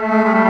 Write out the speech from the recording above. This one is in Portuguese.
Música